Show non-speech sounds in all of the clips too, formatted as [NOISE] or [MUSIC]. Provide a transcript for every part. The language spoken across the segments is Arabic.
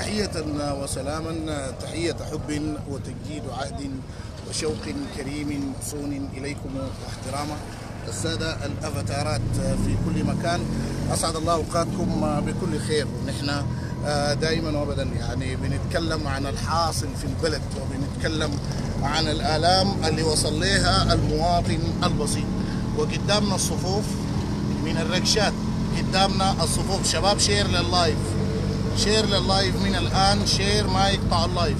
تحية وسلاما تحية حب وتجديد عهد وشوق كريم صون إليكم واحتراما. السادة الأفاتارات في كل مكان أسعد الله أوقاتكم بكل خير. ونحن دائما وابدا يعني بنتكلم عن الحاصل في البلد وبنتكلم عن الآلام اللي وصل لها المواطن البسيط. وقدامنا الصفوف من الركشات قدامنا الصفوف. شباب share لل live share لل live من الآن. share ما يقطع ال live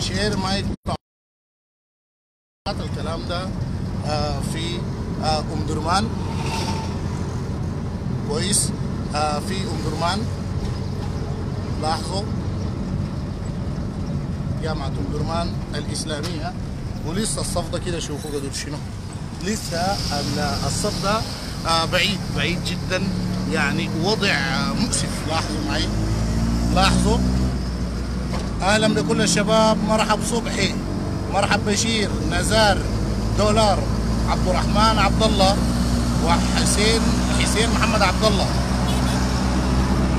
share ما يقطع. الكلام ده آه في آه أم درمان. كويس. آه في أم درمان. لاحظوا. جامعة أم درمان الإسلامية. ولسه الصف ده كده شوفوا قدر شنو. لسه الصف ده بعيد بعيد جدا. يعني وضع مؤسف. لاحظوا معي؟ لاحظوا؟ أهلا بكل الشباب. مرحب صبحي مرحب بشير نزار. دولار. عبد الرحمن عبد الله وحسين حسين محمد عبد الله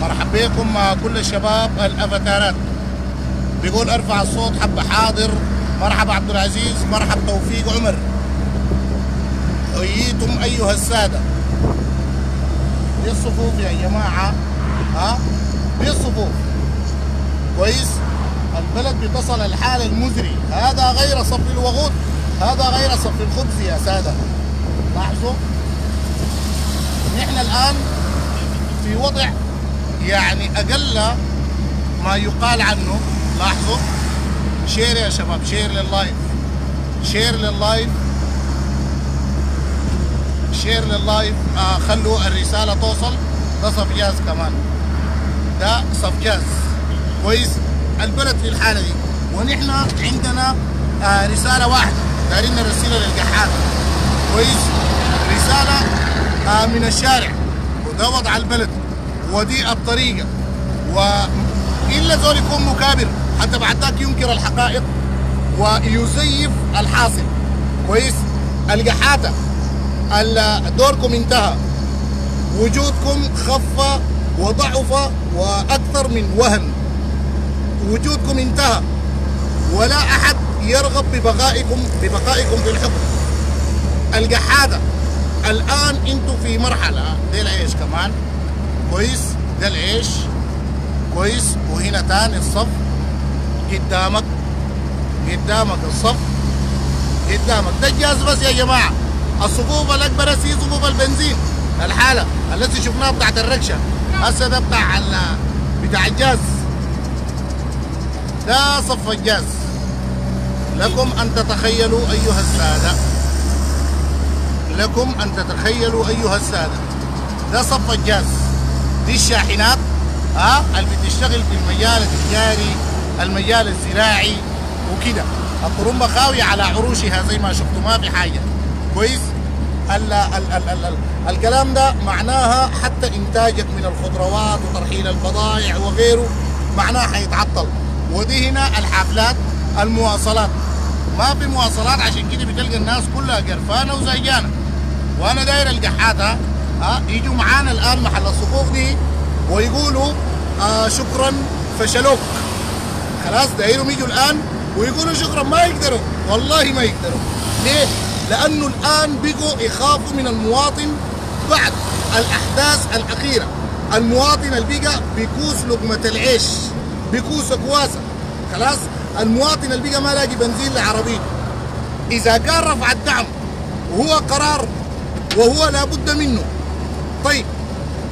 مرحب بكم مع كل الشباب الأفاتارات. بيقول أرفع الصوت حب حاضر. مرحبا عبد العزيز. مرحب توفيق عمر. حييتم أيها السادة. دي الصفوف يا جماعة. ها؟ دي الصفوف كويس؟ البلد بتصل الحال المزري. هذا غير صف الوغود. هذا غير صف الخبز يا سادة. لاحظوا؟ نحن الآن في وضع يعني أقل ما يقال عنه. لاحظوا؟ share يا شباب share لل live. share لل live. share لل live آه خلوا الرسالة توصل. ده صف جاز كمان. ده صف جاز. كويس؟ البلد في الحالة دي. ونحن عندنا آه رسالة واحدة. دايرين نرسلها للقحاتة كويس؟ رسالة آه من الشارع. وده وضع البلد. ودي الطريقة وإلا زول يكون مكابر. حتى بعد ذاك ينكر الحقائق. ويزيف الحاصل. كويس؟ القحاتة دوركم انتهى. وجودكم خف وضعف وأكثر من وهن وجودكم انتهى. ولا أحد يرغب ببقائكم ببقائكم في الحكم. القحاتة الآن أنتم في مرحلة. ده العيش كمان. كويس. ده العيش. كويس. وهنا تاني الصف. قدامك. قدامك الصف. قدامك. ده الجاز بس يا جماعة. الصفوف الأكبر هي صفوف البنزين. الحالة التي شفناها بتاعت الركشة. هسه ده بتاع بتاع الجاز. ده صف الجاز. لكم أن تتخيلوا أيها السادة. لكم أن تتخيلوا أيها السادة. ده صف الجاز. دي الشاحنات ها؟ اللي بتشتغل في المجال التجاري المجال الزراعي وكده. الطرمبة خاوية على عروشها زي ما شفتوا ما في حاجة. كويس؟ ال ال ال ال ال الكلام ده معناها حتى إنتاجك من الخضروات وترحيل البضائع وغيره معناها حيتعطل. ودي هنا الحافلات المواصلات. ما في مواصلات عشان كده بتلقى الناس كلها قرفانة وزيجانه وأنا داير القحاتة ها يجوا معانا الآن محل الصفوف دي ويقولوا آه شكرا فشلوك. خلاص دايرهم يجوا الآن ويقولوا شكرا ما يقدروا. والله ما يقدروا. ليه؟ لأنه الآن بقوا يخافوا من المواطن بعد الأحداث الأخيرة. المواطن اللي بقى بيكوس لقمة العيش بيكوس كواسة. خلاص؟ المواطن اللي بقى ما لاقي بنزين لعربيته. إذا كان رفع الدعم وهو قرار وهو لابد منه. طيب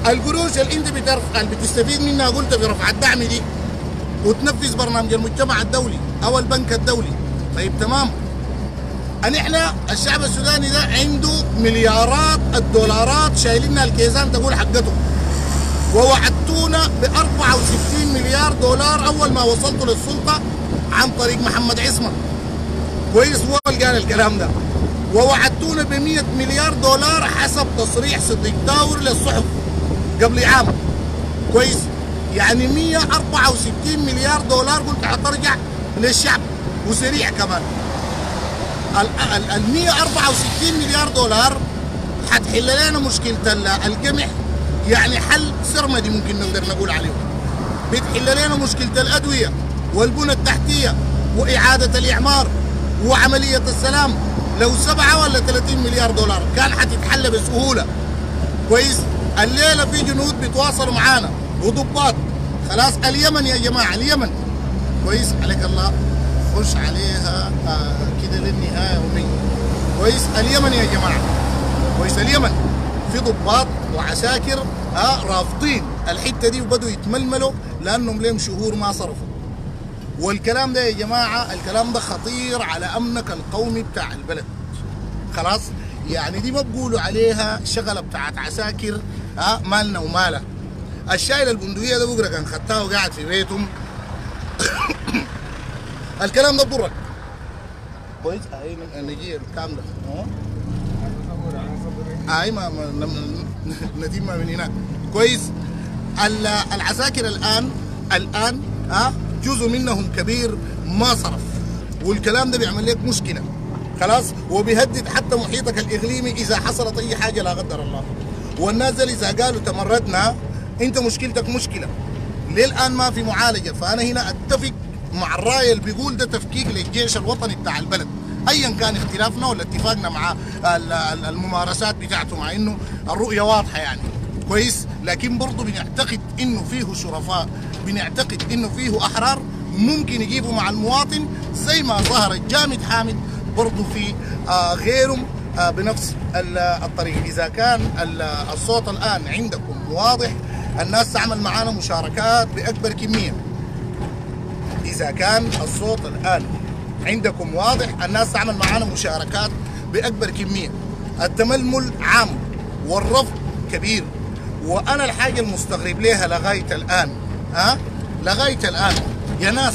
القروش اللي أنت بترفع اللي بتستفيد منها قلت برفع الدعم دي وتنفذ برنامج المجتمع الدولي أو البنك الدولي. طيب تمام. أن إحنا الشعب السوداني ده عنده مليارات الدولارات شايلينها الكيزان تقول حقته. ووعدتونا ب 64 مليار دولار أول ما وصلتوا للسلطة عن طريق محمد عصمت. كويس هو اللي قال الكلام ده. ووعدتونا ب 100 مليار دولار حسب تصريح صديق داور للصحف قبل عام. كويس. يعني 164 مليار دولار قلت حترجع للشعب. وسريع كمان. ال 164 مليار دولار حتحل لنا مشكلة القمح يعني حل سرمدي ممكن نقدر نقول عليه. بتحل لنا مشكلة الأدوية والبنى التحتية وإعادة الإعمار وعملية السلام. لو سبعة ولا 30 مليار دولار كان حتتحل بسهولة. كويس؟ الليلة في جنود بيتواصلوا معانا. وضباط. خلاص اليمن يا جماعة اليمن. كويس؟ عليك الله. خش عليها آه كده للنهاية. وني كويس اليمن يا جماعة. كويس اليمن. في ضباط وعساكر آه رافضين الحتة دي وبدوا يتململوا لأنهم لهم شهور ما صرفوا. والكلام ده يا جماعة الكلام ده خطير على أمنك القومي بتاع البلد. خلاص؟ يعني دي ما بقولوا عليها شغلة بتاعت عساكر ها آه مالنا وماله الشايله البندقية ده بكره كان خدتها وقاعد في بيتهم. الكلام ده بضرك كويس. اي نجي الكلام ده اي ما, ما نديم ما من هناك. كويس. العساكر الان الآن ها جزء منهم كبير ما صرف. والكلام ده بيعمل لك مشكلة. خلاص؟ وبيهدد حتى محيطك الإقليمي إذا حصلت أي حاجة لا قدر الله. والناس اللي إذا قالوا تمردنا أنت مشكلتك مشكلة. للآن ما في معالجة. فأنا هنا أتفق مع الراي اللي بيقول ده تفكيك للجيش الوطني بتاع البلد. ايا كان اختلافنا ولا اتفاقنا مع الممارسات بتاعته مع إنه الرؤية واضحة يعني. كويس؟ لكن برضه بنعتقد إنه فيه شرفاء بنعتقد إنه فيه أحرار ممكن يجيبوا مع المواطن زي ما ظهر جامد حامد برضه في آه غيرهم آه بنفس الطريق. إذا كان الصوت الآن عندكم واضح الناس تعمل معانا مشاركات بأكبر كمية. إذا كان الصوت الآن عندكم واضح الناس تعمل معانا مشاركات بأكبر كمية. التململ عام والرفض كبير. وأنا الحاجة المستغرب ليها لغاية الآن ها؟ أه؟ لغاية الآن. يا ناس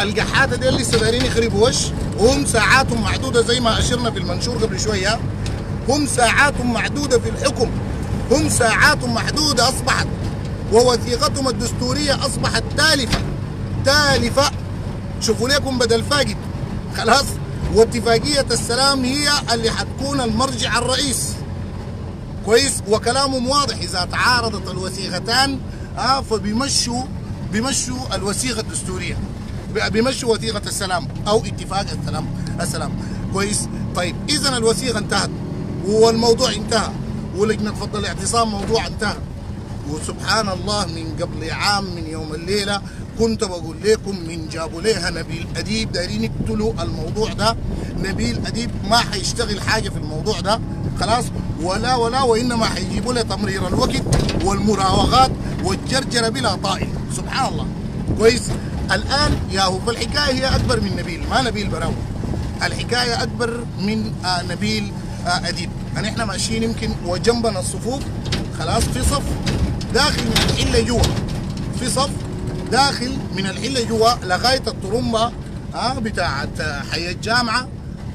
القحاته دي لسه دايرين يخربوا وش؟ وهم ساعاتهم معدودة زي ما أشرنا في المنشور قبل شوية. هم ساعاتهم معدودة في الحكم. هم ساعاتهم محدوده أصبحت. ووثيقتهم الدستورية أصبحت تالفه تالفه شوفوا لكم بدل فاقد. خلاص؟ واتفاقية السلام هي اللي حتكون المرجع الرئيس. كويس؟ وكلامهم واضح. إذا تعارضت الوثيقتان آه فبيمشوا بيمشوا الوثيقة الدستورية. بيمشوا وثيقة السلام أو اتفاق السلام السلام. كويس؟ طيب اذا الوثيقة انتهت. والموضوع انتهى. ولجنة فضل الاعتصام موضوع انتهى. وسبحان الله من قبل عام من يوم الليلة كنت بقول لكم من جابوا ليها نبيل أديب دايرين يقتلوا الموضوع ده. نبيل أديب ما حيشتغل حاجة في الموضوع ده خلاص. ولا ولا وإنما حيجيبوا له تمرير الوقت والمراوغات والجرجرة بلا طائل. سبحان الله. كويس. الآن يا هو فالحكاية هي أكبر من نبيل ما نبيل براوي الحكاية أكبر من آه نبيل آه أديب. يعني إحنا ماشيين يمكن وجنبنا الصفوف خلاص في صف داخل من الحله جوا. في صف داخل من الحلة جوا لغاية الطرمبه آه بتاعت حي الجامعة.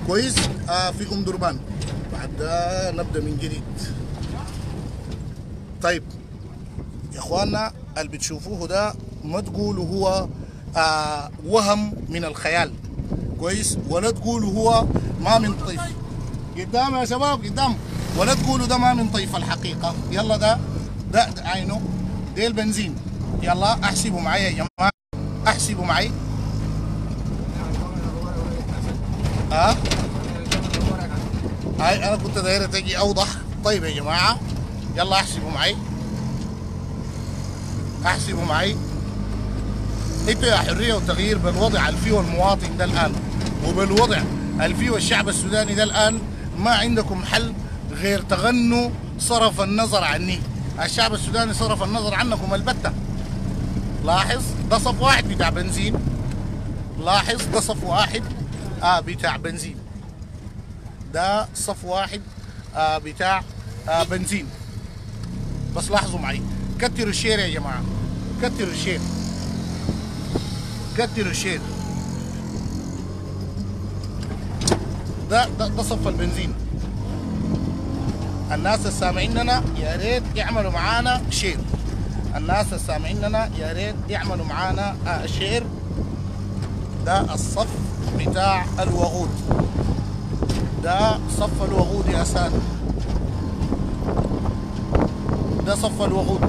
كويس. آه في ام دربان. بعد نبدأ من جديد. طيب. يا إخواننا اللي بتشوفوه ده ما تقولوا هو آه وهم من الخيال. كويس. ولا تقولوا هو ما من طيف. قدام يا شباب قدام. ولا تقولوا ده ما من طيف الحقيقة. يلا ده ده, ده عينه. ده البنزين يلا احسبوا معي يا جماعة. احسبوا معي. ها؟ أه؟ هاي أنا كنت دايرة تجي اوضح. طيب يا جماعة يلا احسبوا معي. احسبوا معي. أنتوا يا حرية وتغيير بالوضع الفيه المواطن ده الآن وبالوضع الفيه الشعب السوداني ده الآن ما عندكم حل غير تغنوا صرف النظر عني. الشعب السوداني صرف النظر عنكم البتة. لاحظ ده صف واحد بتاع بنزين. لاحظ ده صف واحد آه بتاع بنزين. ده صف واحد آه بتاع آه بنزين. بس لاحظوا معي. كتروا ال share يا جماعة. كتروا ال share. كتروا ال share. ده ده, ده صف البنزين. الناس السامعين لنا يا ريت يعملوا معانا share. الناس السامعين لنا يا ريت يعملوا معانا آه share ده الصف بتاع الوقود. ده صف الوقود يا سادة ده صف الوقود.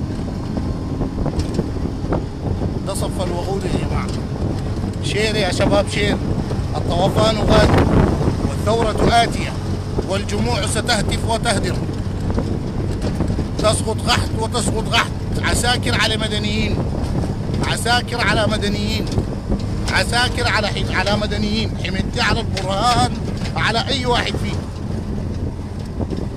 صف الوقود يا جماعة. share يا شباب share. الطوفان غادر والثورة آتية والجموع ستهتف وتهدر. تسقط غحت وتسقط غحت. عساكر على مدنيين. عساكر على مدنيين. عساكر على حين على مدنيين. حميتي على البرهان. على أي واحد فيه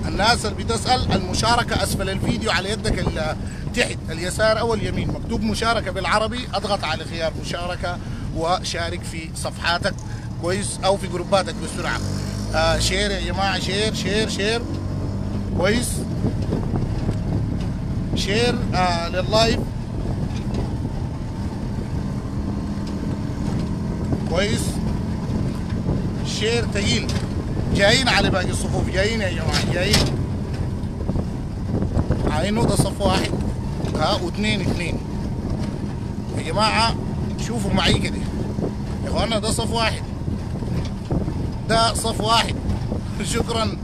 الناس اللي بتسأل المشاركة أسفل الفيديو على يدك ال- تحت اليسار أو اليمين. مكتوب مشاركة بالعربي. أضغط على خيار مشاركة وشارك في صفحاتك. كويس؟ أو في جروباتك بسرعة. آه share يا جماعة. share share share. كويس؟ share آه لل live. كويس. share تقيل. جايين على باقي الصفوف. جايين يا جماعة جايين. عينه ده صف واحد. ها واثنين اثنين يا جماعة شوفوا معي كده. يا إخوانا ده صف واحد. ده صف واحد. [LAUGHS] شكرا.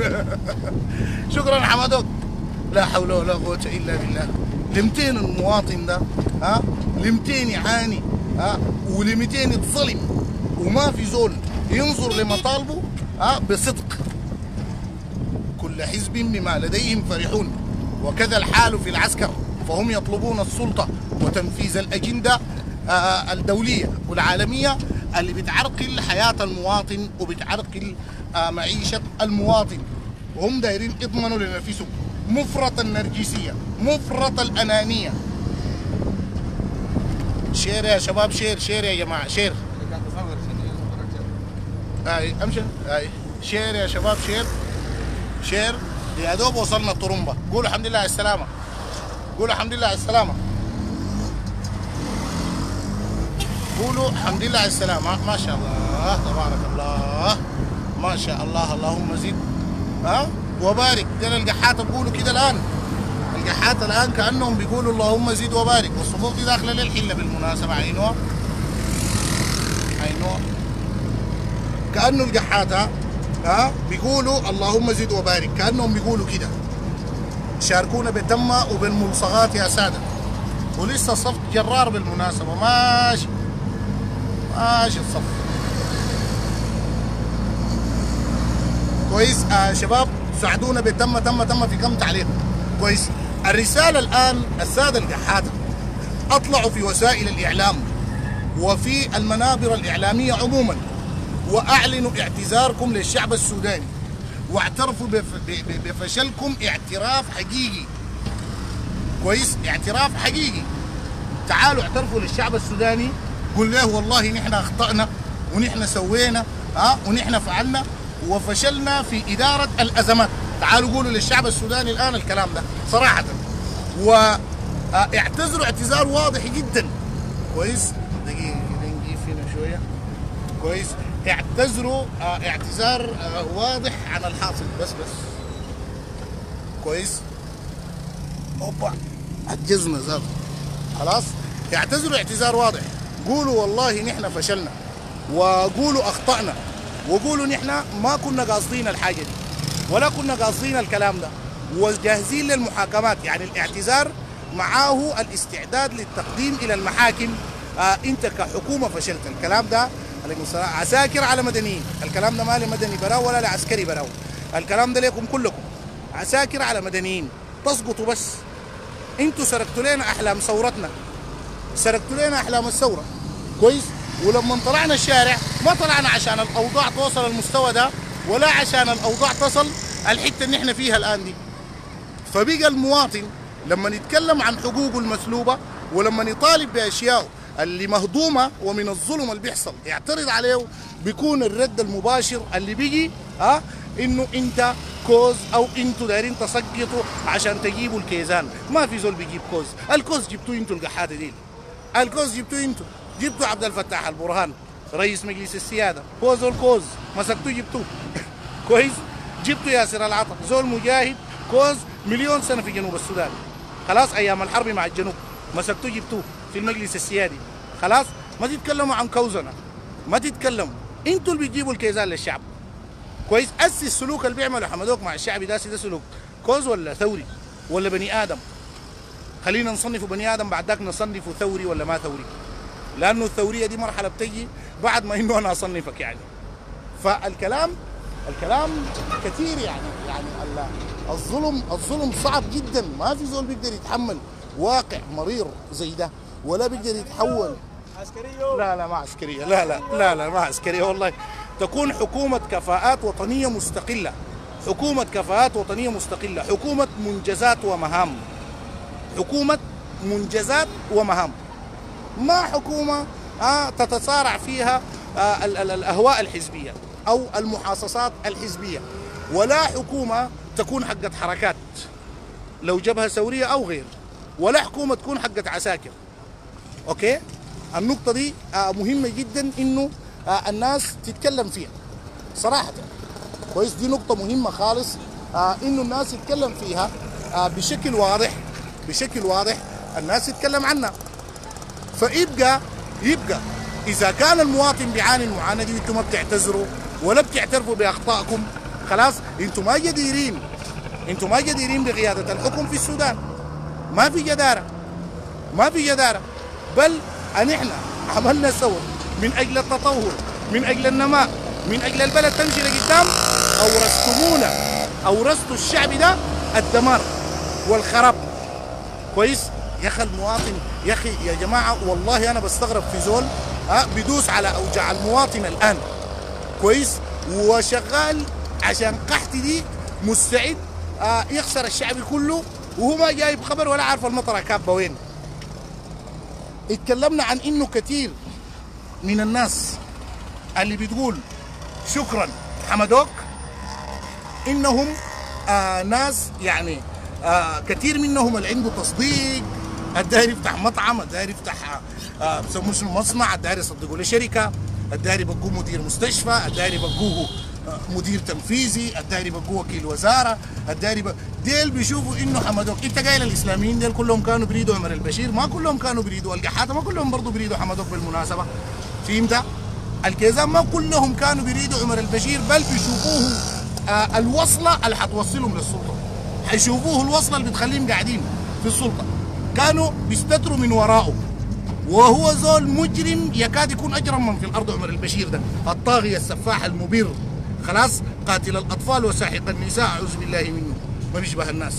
[LAUGHS] شكرا حمدوك لا حول ولا قوة إلا بالله. لمتين المواطن ده ها؟ لمتين يعاني ها؟ ولمتين يتظلم. وما في زول ينظر لمطالبه ها؟ بصدق. كل حزب بما لديهم فرحون. وكذا الحال في العسكر. فهم يطلبون السلطة وتنفيذ الأجندة آه، الدولية والعالمية اللي بتعرقل حياة المواطن وبتعرقل آه، معيشة المواطن. وهم دايرين يضمنوا لنفسهم. مفرط النرجسية مفرط الأنانية. share يا شباب share share يا جماعة share. اي أمشي. اي share يا شباب share. share. يا دوب وصلنا الطرمبة. قولوا الحمد لله على السلامة. قولوا الحمد لله على السلامة. قولوا الحمد لله على السلامة. ما شاء الله تبارك الله. ما شاء الله. اللهم زد. ها؟ وبارك. ده القحات بيقولوا كده الآن. القحات الآن كأنهم بيقولوا اللهم زد وبارك. والصفوف دي داخلة للحلة بالمناسبة. عينوها عينوها كأنه القحات ها؟ بيقولوا اللهم زد وبارك. كأنهم بيقولوا كده. شاركونا بتمة وبالملصقات يا سادة. ولسه الصف جرار بالمناسبة. ماشي. ماشي الصف. كويس. آه شباب. ساعدونا بتمة تمة تمة في كم تعليق. كويس. الرسالة الآن السادة القحاته أطلعوا في وسائل الإعلام وفي المنابر الإعلامية عموما وأعلنوا اعتذاركم للشعب السوداني. واعترفوا بفشلكم اعتراف حقيقي. كويس. اعتراف حقيقي. تعالوا اعترفوا للشعب السوداني. قول له والله نحن أخطأنا ونحن سوينا ها ونحن فعلنا. وفشلنا في إدارة الأزمات. تعالوا قولوا للشعب السوداني الآن الكلام ده صراحة. واعتذروا اعتذار واضح جدا. كويس؟ دقيقة كده نجيب هنا شوية. كويس؟ اعتذروا آه، اعتذار آه، واضح عن الحاصل. بس بس. كويس؟ أوبا عجزنا زاد. خلاص؟ اعتذروا اعتذار واضح. قولوا والله نحن فشلنا. وقولوا أخطأنا. وقولوا نحن ما كنا قاصدين الحاجة دي ولا كنا قاصدين الكلام ده. وجاهزين للمحاكمات يعني الاعتذار معاه الاستعداد للتقديم إلى المحاكم. آه أنت كحكومة فشلت. الكلام ده عليكم عساكر على مدنيين. الكلام ده ما لمدني براو ولا لعسكري براو. الكلام ده لكم كلكم. عساكر على مدنيين. تسقطوا بس. أنتوا سرقتوا لنا أحلام ثورتنا. سرقتوا لنا أحلام الثورة. كويس؟ ولما طلعنا الشارع ما طلعنا عشان الأوضاع توصل المستوى ده ولا عشان الأوضاع تصل الحتة اللي إحنا فيها الآن دي. فبقى المواطن لما نتكلم عن حقوقه المسلوبة ولما نطالب بأشياء اللي مهضومة ومن الظلم اللي بيحصل يعترض عليه بيكون الرد المباشر اللي بيجي ها إنه أنت كوز أو أنتوا دايرين تسقطوا عشان تجيبوا الكيزان. ما في زول بيجيب كوز. الكوز جبتوه أنتوا القحاته دي. الكوز جبتوه أنتوا. جبتوا عبد الفتاح البرهان رئيس مجلس السيادة. هو زول كوز مسكتوه جبتوه. [LAUGHS] كويس؟ جبتوا ياسر العطا. زول مجاهد كوز مليون سنة في جنوب السودان. خلاص أيام الحرب مع الجنوب. مسكتوه جبتوه في المجلس السيادي. خلاص ما تتكلموا عن كوزنه ما تتكلموا. أنتوا اللي بتجيبوا الكيزان للشعب. كويس؟ أسس السلوك اللي بيعمله حمدوك مع الشعب. ده ده سلوك. كوز ولا ثوري؟ ولا بني آدم؟ خلينا نصنف بني آدم بعد ذاك نصنفه ثوري ولا ما ثوري؟ لأنه الثورية دي مرحلة بتجي بعد ما إنه أنا اصنفك يعني. فالكلام الكلام كثير يعني يعني الظلم الظلم صعب جدا. ما في زول بيقدر يتحمل واقع مرير زي ده ولا بيقدر يتحول. عسكرية. لا لا ما عسكرية. لا لا لا لا ما عسكرية والله. تكون حكومة كفاءات وطنية مستقلة. حكومة كفاءات وطنية مستقلة. حكومة منجزات ومهام. حكومة منجزات ومهام. ما حكومة آه تتصارع فيها آه ال- ال- الأهواء الحزبية أو المحاصصات الحزبية. ولا حكومة تكون حقت حركات لو جبهة ثوريه أو غير. ولا حكومة تكون حقت عساكر. أوكي؟ النقطة دي آه مهمة جدا آه الناس تتكلم فيها. صراحة. كويس دي نقطة مهمة خالص إنه الناس يتكلم فيها بشكل واضح بشكل واضح الناس تتكلم عنها. فيبقى يبقى. إذا كان المواطن بيعاني المعاناه دي وأنتم ما بتعتذروا ولا بتعترفوا بأخطائكم. خلاص أنتم ما جديرين أنتم ما جديرين بقيادة الحكم في السودان. ما في جداره ما في جداره بل أن إحنا عملنا ثوره من أجل التطور من أجل النماء من أجل البلد تمشي لقدام أورثتمونا أورثتوا الشعب ده الدمار والخراب. كويس؟ يا أخي المواطن يا أخي يا جماعة والله أنا بستغرب في زول ها بدوس على اوجاع المواطن الآن. كويس؟ وشغال عشان قحتي دي مستعد آه يخسر الشعب كله وهو ما جايب خبر ولا عارف المطره كابة وين. اتكلمنا عن إنه كثير من الناس اللي بتقول شكرا حمدوك إنهم آه ناس يعني آه كثير منهم اللي عنده تصديق الداير يفتح مطعم الداير يفتح آه بسموه شنو؟ مصنع الداير يصدقوا له شركه الداير يبقوه مدير مستشفى الداير يبقوه آه مدير تنفيذي الداير يبقوه وكيل وزارة الداير يبقى ديل بيشوفوا إنه حمدوك. إنت قايل الإسلاميين ديل كلهم كانوا بريدوا عمر البشير ما كلهم كانوا بريدوا القحاته ما كلهم برضه بريدوا حمدوك بالمناسبة. فهمت؟ الكيزان ما كلهم كانوا بيريدوا عمر البشير بل بيشوفوه آه الوصلة اللي حتوصلهم للسلطة. حيشوفوه الوصلة اللي بتخليهم قاعدين في السلطة. كانوا بيستتروا من وراءه. وهو زول مجرم يكاد يكون اجرم من في الأرض عمر البشير ده. الطاغيه السفاح المبير. خلاص قاتل الأطفال وساحق النساء أعوذ بالله منه. ما بيشبه الناس.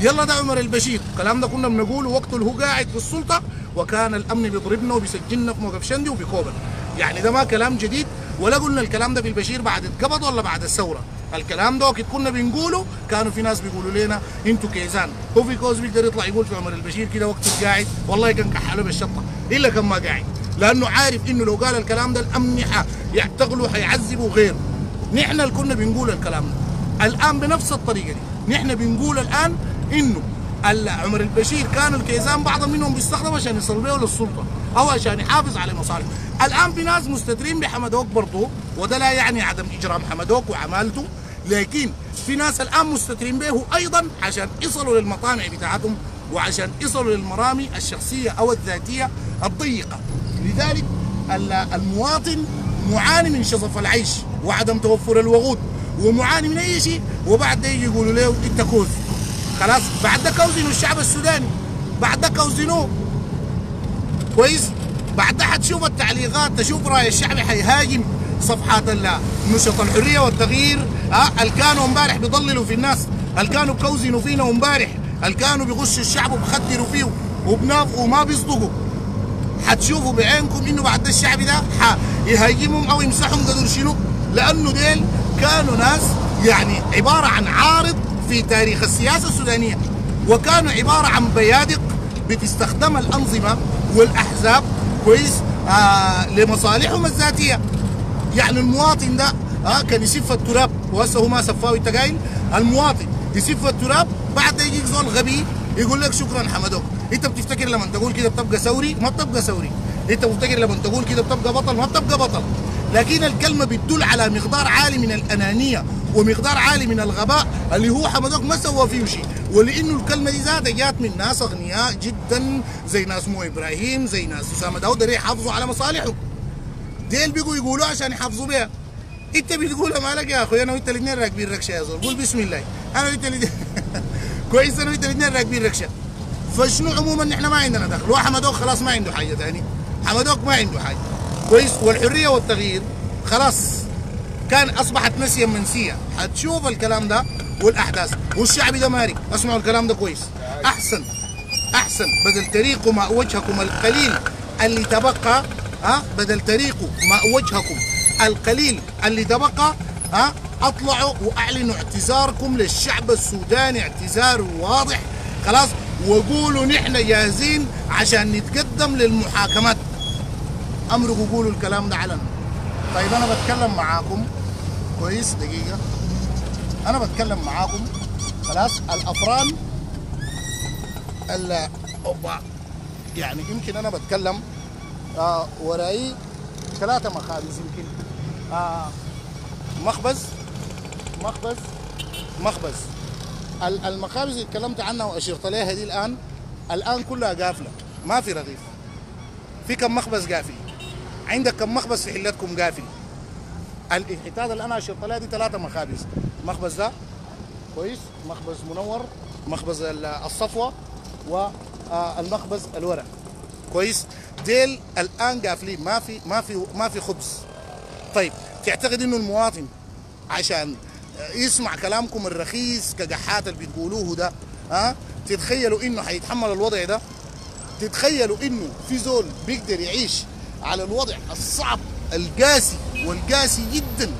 يلا ده عمر البشير. الكلام ده كنا بنقوله وقت اللي هو قاعد في السلطة وكان الأمن بيضربنا وبيسجلنا في موقف شندي وبكوبل يعني ده ما كلام جديد. ولا قلنا الكلام ده في البشير بعد اتقبض ولا بعد الثورة؟ الكلام ده وقت كنا بنقوله كانوا في ناس بيقولوا لنا أنتوا كيزان. هو في كوز بيقدر يطلع يقول في عمر البشير كده وقت قاعد والله كان كحله بالشطة. إلا كان ما قاعد. لأنه عارف إنه لو قال الكلام ده الامن يعتقلوا حيعذبوا غيره. نحن اللي كنا بنقول الكلام ده. الآن بنفس الطريقة دي. نحن بنقول الآن إنه عمر البشير كانوا الكيزان بعض منهم بيستخدم عشان يصل للسلطة. أو عشان يحافظ على مصالحه الآن في ناس مستترين بحمدوك برضه وده لا يعني عدم إجرام حمدوك وعمالته لكن في ناس الآن مستترين به أيضا عشان يصلوا للمطامع بتاعتهم وعشان يصلوا للمرامي الشخصية أو الذاتية الضيقة. لذلك المواطن معاني من شظف العيش وعدم توفر الوقود ومعاني من أي شيء وبعد ده يجي يقولوا له انت كوز خلاص بعد ده كوزنوا الشعب السوداني بعد ده كوزنوه. كويس. بعد ده حتشوف التعليقات تشوف رأي الشعب حيهاجم صفحات نشط الحرية والتغيير. ها اللي كانوا امبارح بيضللوا في الناس؟ اللي كانوا بكوزنوا فينا امبارح؟ اللي كانوا بيغشوا الشعب وبخدروا فيه وبنافقوا وما بيصدقوا؟ حتشوفوا بعينكم إنه بعد الشعب ده يهاجمهم أو يمسحهم قدر شنو؟ لأنه ديل كانوا ناس يعني عبارة عن عارض في تاريخ السياسة السودانية وكانوا عبارة عن بيادق بتستخدم الأنظمة والأحزاب كويس آه لمصالحهم الذاتية. يعني المواطن ده آه كان يسف التراب وهسه هو ما سفاه انت قايل المواطن يسف التراب بعد يجيك زول غبي يقول لك شكرا حمدوك. انت بتفتكر لما تقول كده بتبقى ثوري؟ ما بتبقى ثوري. انت بتفتكر لما تقول كده بتبقى بطل؟ ما بتبقى بطل. لكن الكلمة بتدل على مقدار عالي من الأنانية ومقدار عالي من الغباء اللي هو حمدوك ما سوى فيه شيء. ولإنه الكلمة دي ذاتها جات من ناس أغنياء جدا زي ناس مو إبراهيم زي ناس أسامة داود اللي يحافظوا على مصالحهم. ديل بيجوا يقولوا عشان يحافظوا بها إنت بتقولها مالك يا أخوي؟ أنا وإنت الاثنين راكبين ركشة يا زول. قول بسم الله. أنا وإنت [LAUGHS] كويس أنا وإنت الاثنين راكبين ركشة. فشنو عموما نحن ما عندنا دخل؟ وحمدوك خلاص ما عنده حاجة ثاني حمدوك ما عنده حاجة. كويس والحرية والتغيير خلاص. كان أصبحت نسيا منسيه حتشوف الكلام ده. والأحداث. والشعب ماري أسمعوا الكلام ده كويس. أحسن. أحسن. بدل تريقوا ماء وجهكم القليل اللي تبقى ها بدل تريقوا ماء وجهكم القليل اللي تبقى ها أطلعوا وأعلنوا اعتذاركم للشعب السوداني. اعتذار واضح. خلاص. وقولوا نحن جاهزين عشان نتقدم للمحاكمات. أمركم قولوا الكلام ده علنا. طيب أنا بتكلم معاكم. كويس؟ دقيقة. أنا بتكلم معاكم. خلاص الأفران ال أوبا. يعني يمكن أنا بتكلم آه وراي ثلاثة مخابز يمكن. آه مخبز مخبز مخبز. ال- المخابز اللي تكلمت عنها وأشرت عليها دي الآن الآن كلها قافلة ما في رغيف. في كم مخبز قافل؟ عندك كم مخبز في حلتكم قافل؟ الحتات اللي أنا اشرت عليها دي ثلاثة مخابز مخبز ده كويس مخبز منور مخبز ال- الصفوة والمخبز الورق. كويس؟ ديل الآن قافلين ما في ما في ما في خبز. طيب تعتقد إنه المواطن عشان يسمع كلامكم الرخيص كقحات اللي بتقولوه ده ها؟ تتخيلوا إنه حيتحمل الوضع ده؟ تتخيلوا إنه في زول بيقدر يعيش على الوضع الصعب القاسي والقاسي جدا.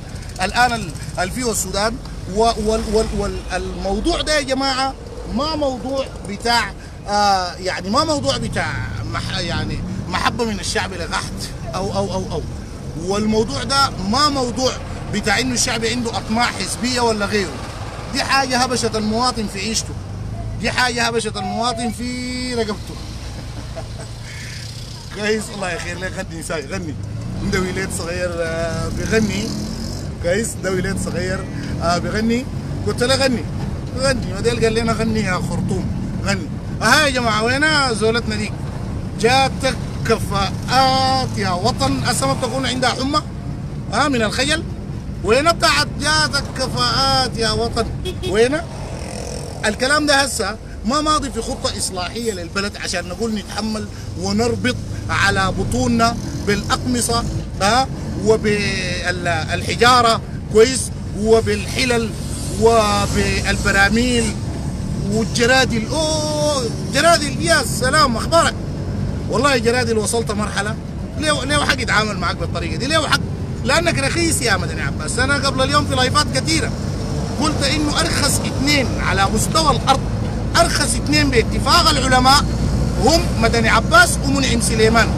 الآن ال- اللي فيه السودان والموضوع ده يا جماعة ما موضوع بتاع آه يعني ما موضوع بتاع مح يعني محبة من الشعب لقحط أو أو أو أو. والموضوع ده ما موضوع بتاع إنه الشعب عنده أطماع حزبية ولا غيره. دي حاجة هبشت المواطن في عيشته. دي حاجة هبشت المواطن في رقبته. [LAUGHS] كويس؟ الله يخير. لك غني ساي غني. عنده ولاد صغير آه، بيغني. كويس؟ ده ولاد صغير آه بيغني. قلت له غني. غني وديل قال لنا غني يا خرطوم. غني. ها يا جماعة وين زولتنا ديك جاتك كفاءات يا وطن. اسمى تكون عندها حمى. ها من الخجل وين بتاعت جاتك كفاءات يا وطن؟ وين الكلام ده هسه ما ماضي في خطة إصلاحية للبلد عشان نقول نتحمل ونربط على بطوننا بالأقمصة ها؟ وبالحجارة كويس؟ وبالحلل وبالبراميل والجرادل أوه جرادل يا سلام أخبارك؟ والله جرادل وصلت مرحلة ليه ليه حق يتعامل معك بالطريقة دي؟ ليه حق لأنك رخيص يا مدني عباس. أنا قبل اليوم في لايفات كثيرة قلت إنه أرخص اثنين على مستوى الأرض أرخص اثنين باتفاق العلماء هم مدني عباس ومنعم سليمان.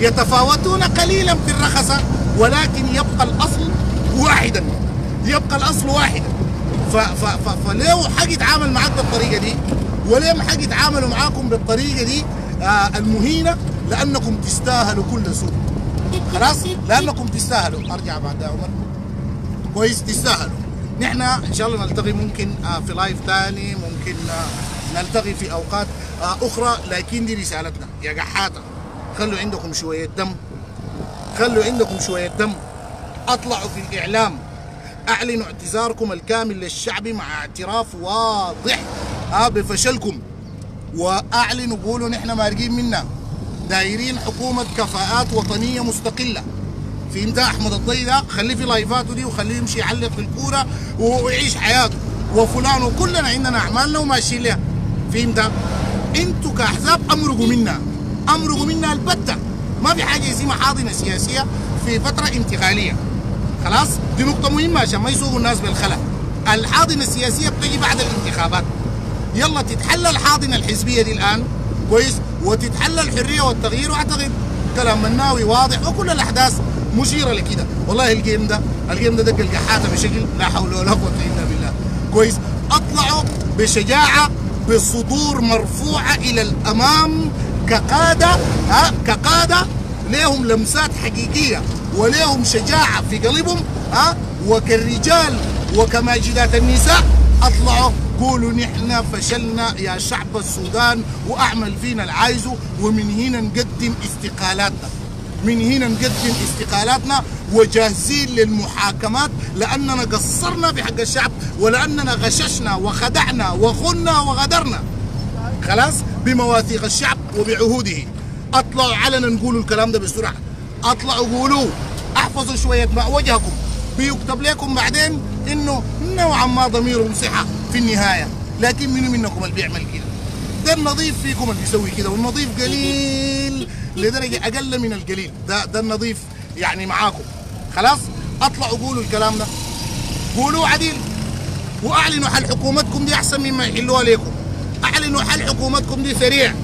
يتفاوتون قليلا في الرخصة ولكن يبقى الأصل واحدا. يبقى الأصل واحدا فليه حق يتعامل معاك بالطريقة دي وليه ما حق يتعاملوا معاكم بالطريقة دي آه المهينة لأنكم تستاهلوا كل سوء خلاص؟ لأنكم تستاهلوا. أرجع بعد عمر. كويس؟ تستاهلوا. نحن إن شاء الله نلتقي ممكن آه في لايف ثاني ممكن آه نلتقي في أوقات آه أخرى لكن دي رسالتنا. يا قحاطه خلوا عندكم شوية دم. خلوا عندكم شوية دم. أطلعوا في الإعلام. أعلنوا اعتذاركم الكامل للشعب مع اعتراف واضح. آه بفشلكم. وأعلنوا قولوا نحن مارقين منا. دايرين حكومة كفاءات وطنية مستقلة. فهمت أحمد الضي ده خليه في لايفاته دي وخليه يمشي يعلق في الكورة ويعيش حياته. وفلان وكلنا عندنا أعمالنا وماشيين لها. فهمت أنتوا كأحزاب أمرقوا منا. امرقوا منا البتة. ما في حاجة اسمها حاضنة سياسية في فترة انتقالية. خلاص؟ دي نقطة مهمة عشان ما يسوقوا الناس بالخلا الحاضنة السياسية بتجي بعد الانتخابات. يلا تتحل الحاضنة الحزبية دي الآن. كويس؟ وتتحل الحرية والتغيير وأعتقد كلام مناوي واضح وكل الأحداث مشيرة لكده. والله الجيم ده الجيم ده دق القحاته بشكل لا حول ولا قوة إلا بالله. كويس؟ أطلعوا بشجاعة بصدور مرفوعة إلى الأمام كقادة ها كقادة ليهم لمسات حقيقية وليهم شجاعة في قلبهم ها وكالرجال وكماجدات النساء أطلعوا قولوا نحن فشلنا يا شعب السودان وأعمل فينا العايزه ومن هنا نقدم استقالاتنا. من هنا نقدم استقالاتنا وجاهزين للمحاكمات لأننا قصرنا بحق الشعب ولأننا غششنا وخدعنا وخنا وغدرنا. خلاص؟ بمواثيق الشعب وبعهوده. اطلعوا علنا نقولوا الكلام ده بسرعة. اطلعوا قولوا أحفظوا شوية ماء وجهكم. بيكتب لكم بعدين إنه نوعا ما ضميرهم صحة في النهاية. لكن منو منكم اللي بيعمل كده؟ ده النظيف فيكم اللي بيسوي كده والنظيف قليل لدرجة أقل من القليل. ده ده النظيف يعني معاكم. خلاص؟ اطلعوا قولوا الكلام ده. قولوا عديل. وأعلنوا حل حكومتكم دي أحسن مما يحلوها لكم. أعلنوا حل حكومتكم دي سريع.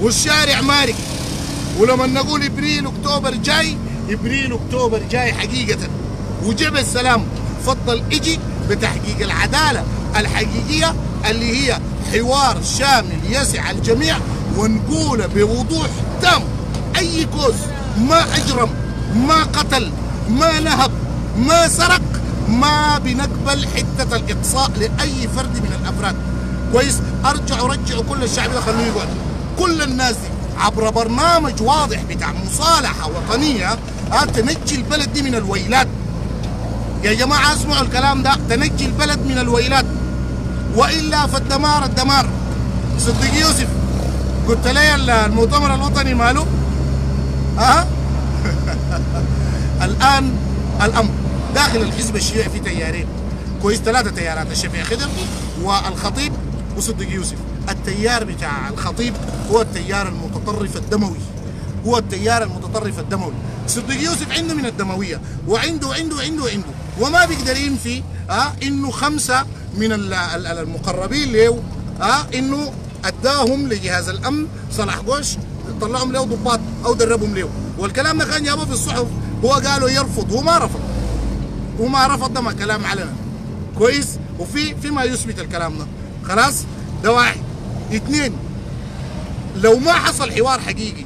والشارع مارك ولما نقول إبريل أكتوبر جاي إبريل أكتوبر جاي حقيقة. وجب السلام. فضل إجي بتحقيق العدالة الحقيقية اللي هي حوار شامل يسع الجميع ونقوله بوضوح تام. أي كوز ما أجرم ما قتل ما نهب ما سرق ما بنقبل حتة الإقصاء لأي فرد من الأفراد. كويس؟ ارجعوا رجعوا كل الشعب ده خلوه يقعد. كل الناس دي عبر برنامج واضح بتاع مصالحة وطنية. ها تنجي البلد دي من الويلات. يا جماعة اسمعوا الكلام ده. تنجي البلد من الويلات. وإلا فالدمار الدمار. صديق يوسف قلت لي المؤتمر الوطني ماله؟ ها [LAUGHS] الآن الأمر. داخل الحزب الشيوعي في تيارين. كويس ثلاثة تيارات الشفيع خضر والخطيب وصديق يوسف. التيار بتاع الخطيب هو التيار المتطرف الدموي. هو التيار المتطرف الدموي. صديق يوسف عنده من الدموية وعنده عنده عنده عنده. وما بيقدر ينفي آه إنه خمسة من المقربين له آه إنه أداهم لجهاز الأمن صلاح قوش طلعهم له ضباط أو دربهم له والكلام ده كان جابه في الصحف. هو قالوا يرفض هو ما رفض. وما رفض ده ما كلام علنا كويس؟ وفي فيما يثبت الكلام ده. خلاص؟ ده واحد. اثنين لو ما حصل حوار حقيقي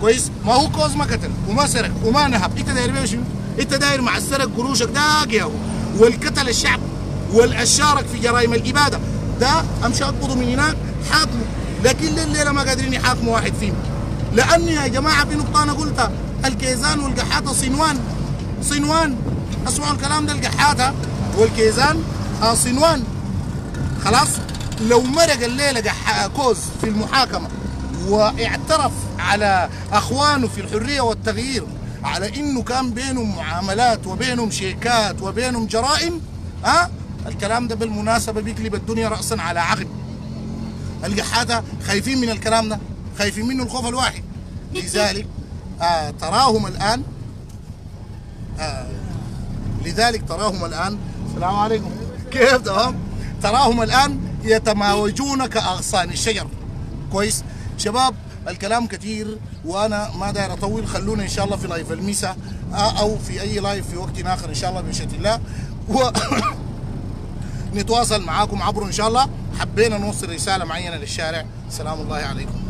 كويس؟ ما هو كوز ما قتل وما سرق وما نهب. انت داير بيه شنو؟ انت داير مع السرق قروشك داق يا والقتل الشعب والشارك في جرائم الإبادة ده امشي اقبضوا من هناك حاكموا لكن لليله ما قادرين يحاكموا واحد فيهم. لأني يا جماعة في نقطة أنا قلتها الكيزان والقحاطة صنوان. صنوان أسمعوا الكلام ده القحاطة والكيزان آه صنوان. خلاص؟ لو مرق الليلة كوز في المحاكمة واعترف على أخوانه في الحرية والتغيير على إنه كان بينهم معاملات وبينهم شيكات وبينهم جرائم ها؟ أه؟ الكلام ده بالمناسبة بيقلب الدنيا راسا على عقب القحاته خايفين من الكلام ده خايفين منه الخوف الواحد. لذلك آه تراهم الآن آه لذلك تراهم الآن السلام عليكم. كيف تمام؟ تراهم الآن يتماوجون كأغصان. الشجر. كويس. شباب الكلام كثير وأنا ما داير أطول. خلونا إن شاء الله في live المسا أو في أي live في وقت آخر إن شاء الله بمشيئه الله. و [COUGHS] نتواصل معاكم عبر إن شاء الله. حبينا نوصل رسالة معينة للشارع. سلام الله عليكم.